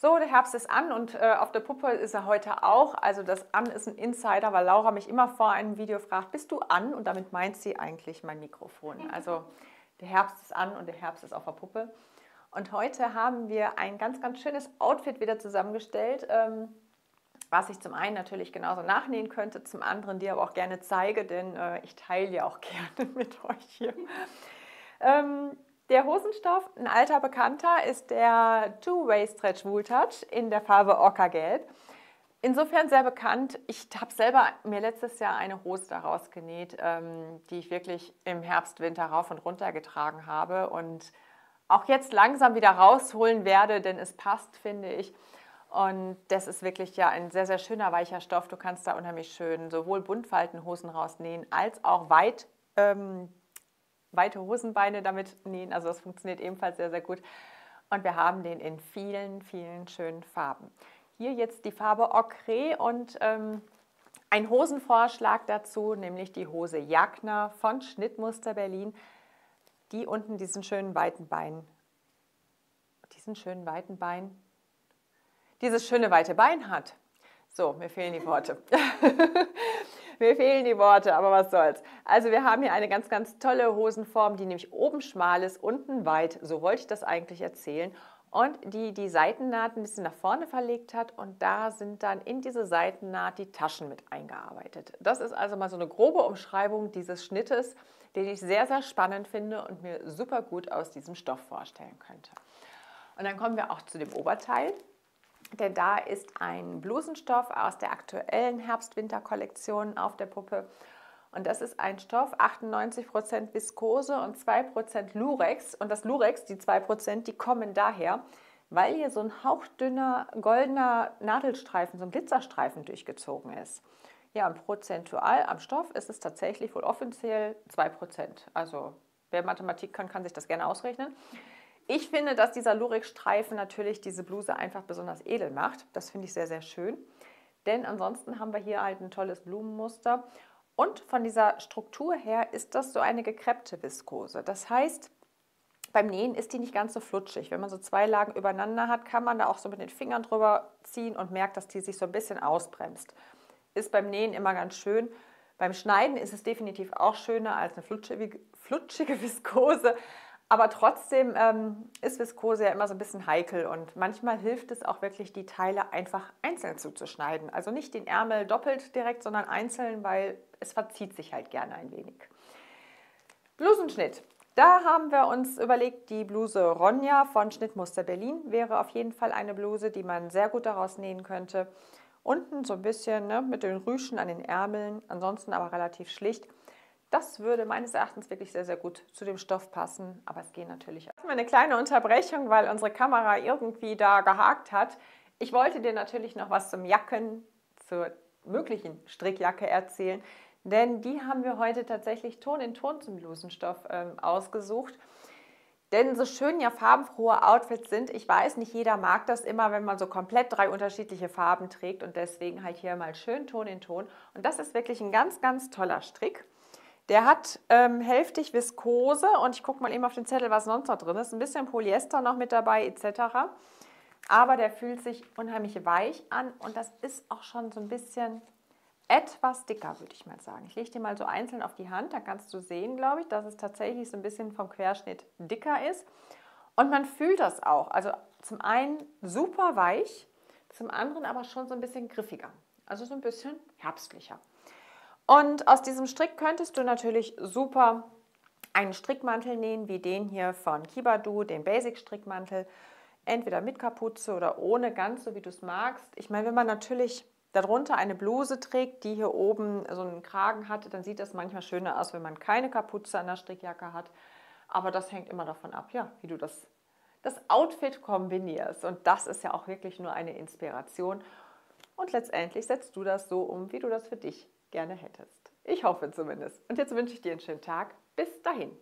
So, der Herbst ist an und äh, auf der Puppe ist er heute auch. Also das An ist ein Insider, weil Laura mich immer vor einem Video fragt, bist du an? Und damit meint sie eigentlich mein Mikrofon. Also der Herbst ist an und der Herbst ist auf der Puppe. Und heute haben wir ein ganz, ganz schönes Outfit wieder zusammengestellt, ähm, was ich zum einen natürlich genauso nachnähen könnte, zum anderen dir aber auch gerne zeige, denn äh, ich teile ja auch gerne mit euch hier. ähm, der Hosenstoff, ein alter Bekannter, ist der Two-Way Stretch Wool Touch in der Farbe Ockergelb. Insofern sehr bekannt. Ich habe selber mir letztes Jahr eine Hose daraus genäht, ähm, die ich wirklich im Herbst, Winter rauf und runter getragen habe und auch jetzt langsam wieder rausholen werde, denn es passt, finde ich. Und das ist wirklich ja ein sehr, sehr schöner, weicher Stoff. Du kannst da unheimlich schön sowohl Buntfaltenhosen rausnähen als auch weit ähm, weite Hosenbeine damit nähen. Also das funktioniert ebenfalls sehr, sehr gut. Und wir haben den in vielen, vielen schönen Farben. Hier jetzt die Farbe Ocre und ähm, ein Hosenvorschlag dazu, nämlich die Hose Jagner von Schnittmuster Berlin, die unten diesen schönen weiten Bein, diesen schönen weiten Bein, dieses schöne weite Bein hat. So, mir fehlen die Worte. Mir fehlen die Worte, aber was soll's. Also wir haben hier eine ganz, ganz tolle Hosenform, die nämlich oben schmal ist, unten weit. So wollte ich das eigentlich erzählen. Und die die Seitennaht ein bisschen nach vorne verlegt hat und da sind dann in diese Seitennaht die Taschen mit eingearbeitet. Das ist also mal so eine grobe Umschreibung dieses Schnittes, den ich sehr, sehr spannend finde und mir super gut aus diesem Stoff vorstellen könnte. Und dann kommen wir auch zu dem Oberteil denn da ist ein Blusenstoff aus der aktuellen Herbst-Winter-Kollektion auf der Puppe. Und das ist ein Stoff, 98% Viskose und 2% Lurex. Und das Lurex, die 2%, die kommen daher, weil hier so ein hauchdünner goldener Nadelstreifen, so ein Glitzerstreifen durchgezogen ist. Ja, und prozentual am Stoff ist es tatsächlich wohl offiziell 2%. Also wer Mathematik kann, kann sich das gerne ausrechnen. Ich finde, dass dieser Lurik-Streifen natürlich diese Bluse einfach besonders edel macht. Das finde ich sehr, sehr schön. Denn ansonsten haben wir hier halt ein tolles Blumenmuster. Und von dieser Struktur her ist das so eine gekreppte Viskose. Das heißt, beim Nähen ist die nicht ganz so flutschig. Wenn man so zwei Lagen übereinander hat, kann man da auch so mit den Fingern drüber ziehen und merkt, dass die sich so ein bisschen ausbremst. Ist beim Nähen immer ganz schön. Beim Schneiden ist es definitiv auch schöner als eine flutschige, flutschige Viskose. Aber trotzdem ähm, ist Viskose ja immer so ein bisschen heikel und manchmal hilft es auch wirklich, die Teile einfach einzeln zuzuschneiden. Also nicht den Ärmel doppelt direkt, sondern einzeln, weil es verzieht sich halt gerne ein wenig. Blusenschnitt. Da haben wir uns überlegt, die Bluse Ronja von Schnittmuster Berlin wäre auf jeden Fall eine Bluse, die man sehr gut daraus nähen könnte. Unten so ein bisschen ne, mit den Rüschen an den Ärmeln, ansonsten aber relativ schlicht. Das würde meines Erachtens wirklich sehr, sehr gut zu dem Stoff passen, aber es geht natürlich. auch. Eine kleine Unterbrechung, weil unsere Kamera irgendwie da gehakt hat. Ich wollte dir natürlich noch was zum Jacken, zur möglichen Strickjacke erzählen, denn die haben wir heute tatsächlich Ton in Ton zum Blusenstoff ähm, ausgesucht. Denn so schön ja farbenfrohe Outfits sind, ich weiß, nicht jeder mag das immer, wenn man so komplett drei unterschiedliche Farben trägt und deswegen halt hier mal schön Ton in Ton. Und das ist wirklich ein ganz, ganz toller Strick. Der hat ähm, hälftig Viskose und ich gucke mal eben auf den Zettel, was sonst noch drin ist. Ein bisschen Polyester noch mit dabei etc. Aber der fühlt sich unheimlich weich an und das ist auch schon so ein bisschen etwas dicker, würde ich mal sagen. Ich lege dir mal so einzeln auf die Hand, da kannst du sehen, glaube ich, dass es tatsächlich so ein bisschen vom Querschnitt dicker ist. Und man fühlt das auch. Also zum einen super weich, zum anderen aber schon so ein bisschen griffiger. Also so ein bisschen herbstlicher. Und aus diesem Strick könntest du natürlich super einen Strickmantel nähen, wie den hier von Kibadu, den Basic-Strickmantel. Entweder mit Kapuze oder ohne, ganz so wie du es magst. Ich meine, wenn man natürlich darunter eine Bluse trägt, die hier oben so einen Kragen hat, dann sieht das manchmal schöner aus, wenn man keine Kapuze an der Strickjacke hat. Aber das hängt immer davon ab, ja, wie du das, das Outfit kombinierst. Und das ist ja auch wirklich nur eine Inspiration. Und letztendlich setzt du das so um, wie du das für dich gerne hättest. Ich hoffe zumindest. Und jetzt wünsche ich dir einen schönen Tag. Bis dahin.